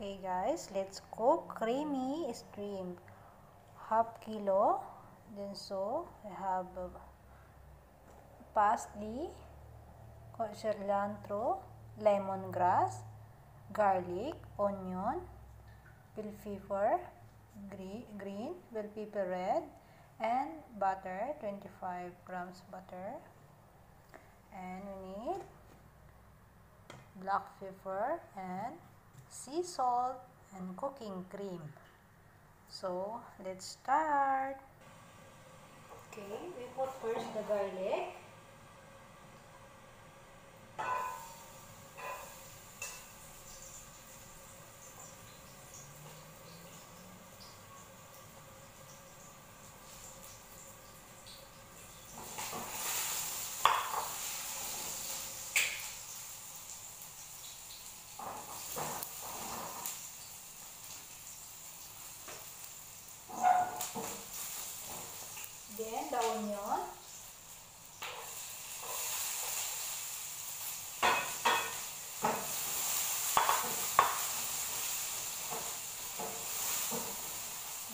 Okay guys, let's cook creamy shrimp. Half kilo. Then so, I have parsley, cilantro, lemongrass, garlic, onion, bell pepper, green, bell pepper red, and butter, 25 grams butter. And we need black pepper and sea salt and cooking cream. So, let's start. Okay, we put first the garlic. Then the onion.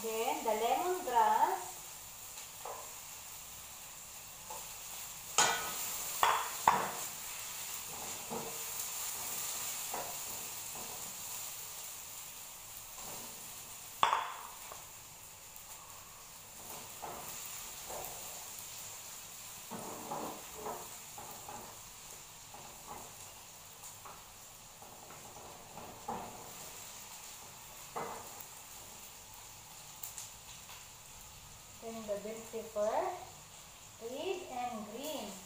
Then the lemongrass. The bell pepper, red and green.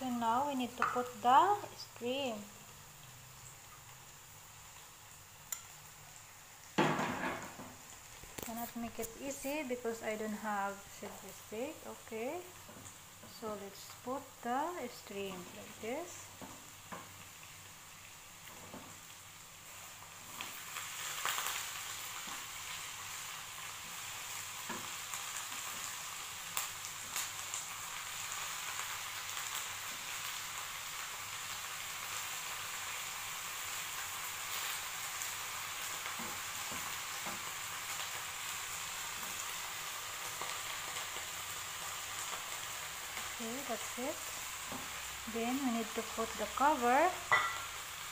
So now we need to put the stream. Cannot make it easy because I don't have silver stick. Okay. So let's put the stream like this. Okay, that's it. Then we need to put the cover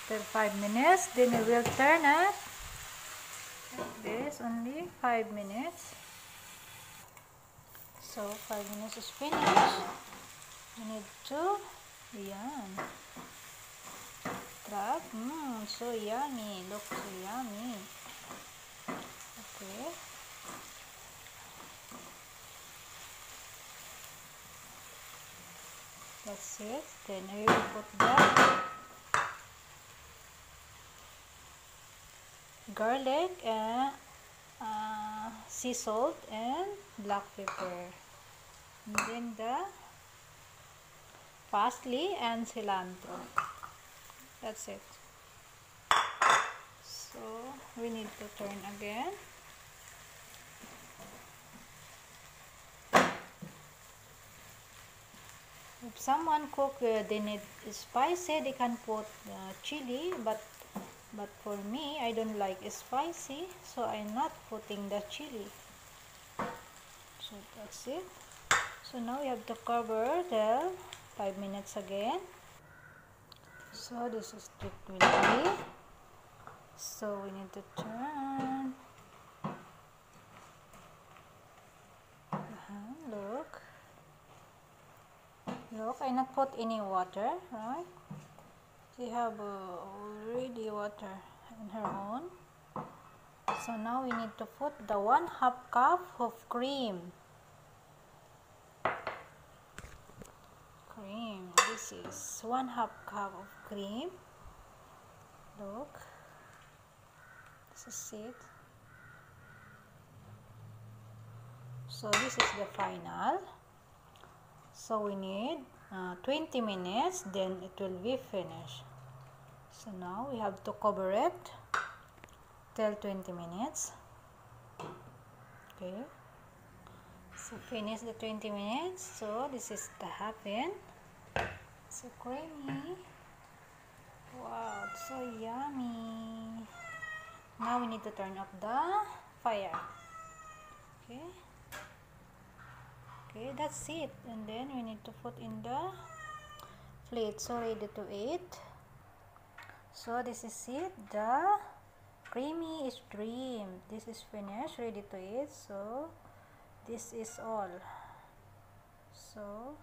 till 5 minutes. Then we will turn it. Like this, only 5 minutes. So, 5 minutes is finished. We need to, yan. Trap. Mmm, so yummy. Look so yummy. Okay. That's it. Then I will put the garlic and uh, sea salt and black pepper. And then the parsley and cilantro. That's it. So we need to turn again. If someone cook, uh, they need spicy, they can put uh, chili, but but for me, I don't like spicy, so I'm not putting the chili. So that's it. So now we have to cover the 5 minutes again. So this is it will be. So we need to turn. Look, I not put any water, right? She have uh, already water in her own. So now we need to put the one half cup of cream. Cream. This is one half cup of cream. Look. This is it. So this is the final. So we need uh, 20 minutes then it will be finished. So now we have to cover it till 20 minutes. Okay. So finish the 20 minutes. So this is the happen. So creamy. Wow, so yummy. Now we need to turn off the fire. Okay. Okay, that's it. And then we need to put in the plate. So ready to eat. So this is it. The creamy is dream. This is finished, ready to eat. So this is all. So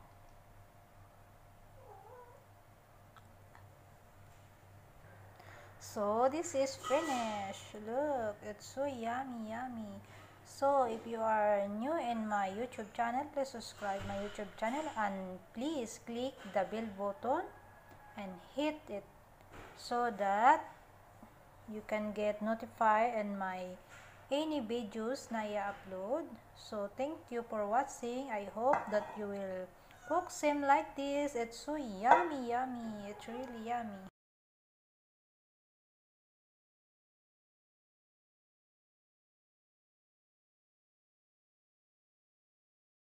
So this is finished. Look, it's so yummy, yummy. So if you are new in my YouTube channel, please subscribe my YouTube channel and please click the bell button and hit it so that you can get notified in my any videos na i-upload. So thank you for watching. I hope that you will cook same like this. It's so yummy, yummy. It's really yummy.